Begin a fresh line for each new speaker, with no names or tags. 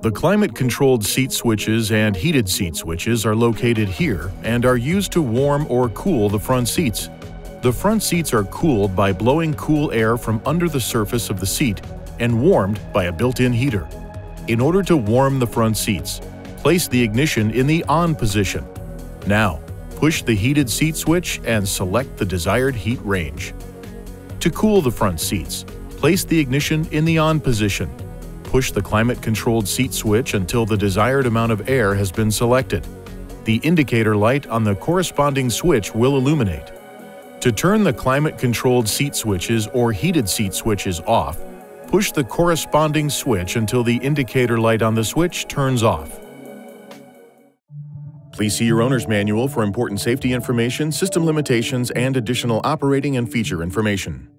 The climate-controlled seat switches and heated seat switches are located here and are used to warm or cool the front seats. The front seats are cooled by blowing cool air from under the surface of the seat and warmed by a built-in heater. In order to warm the front seats, place the ignition in the on position. Now, push the heated seat switch and select the desired heat range. To cool the front seats, place the ignition in the on position. Push the climate-controlled seat switch until the desired amount of air has been selected. The indicator light on the corresponding switch will illuminate. To turn the climate-controlled seat switches or heated seat switches off, push the corresponding switch until the indicator light on the switch turns off. Please see your owner's manual for important safety information, system limitations, and additional operating and feature information.